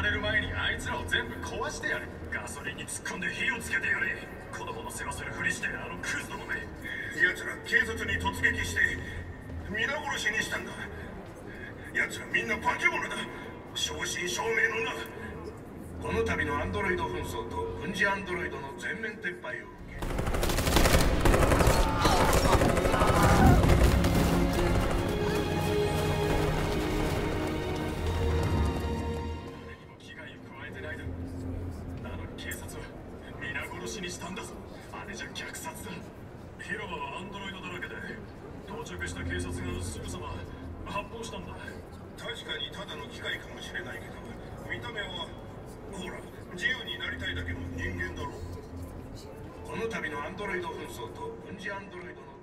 られる前にあいつらを全部壊してやる。ガソリンに突っ込んで火をつけてやれ。子供の世話するふりしてあのクズどもめ。奴ら警察に突撃して皆殺しにしたんだ。奴らみんな化け物だ。正真正銘のなこの度のアンドロイド紛争と軍事アンドロイドの全面撤廃を殺しにしたんだぞ。あれじゃ虐殺だ。広場はアンドロイドだらけで到着した警察がすぐさま発砲したんだ。確かにただの機械かもしれないけど見た目はほら自由になりたいだけの人間だろう。この度のアンドロイド紛争と軍事アンドロイドの